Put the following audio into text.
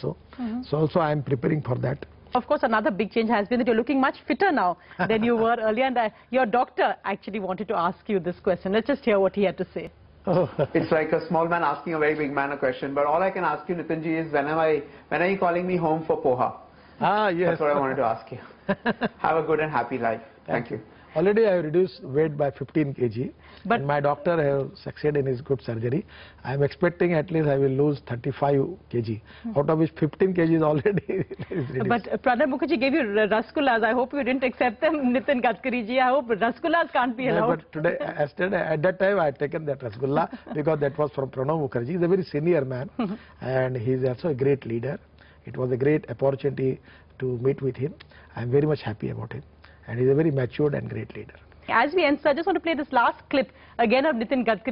So, so also I am preparing for that. Of course, another big change has been that you're looking much fitter now than you were earlier. And uh, your doctor actually wanted to ask you this question. Let's just hear what he had to say. It's like a small man asking a very big man a question. But all I can ask you, Nitinji, is when am I? When are you calling me home for poha? Ah, yes. That's what I wanted to ask you. Have a good and happy life. Thank you. Already I have reduced weight by 15 kg. But- and my doctor has succeeded in his good surgery. I am expecting at least I will lose 35 kg. Out of which 15 kg is already reduced. But uh, Pranab Mukherjee gave you r- rasgullas. I hope you didn't accept them, Nitin Gadkari ji. I hope rasgullas can't be allowed. No, but today, yesterday, at that time, I had taken that Rasgulla because that was from Pranav Mukherjee. He's a very senior man and he's also a great leader. It was a great opportunity to meet with him. I'm very much happy about him. And he's a very matured and great leader. As we end, sir, I just want to play this last clip again of Nitin Gadkari.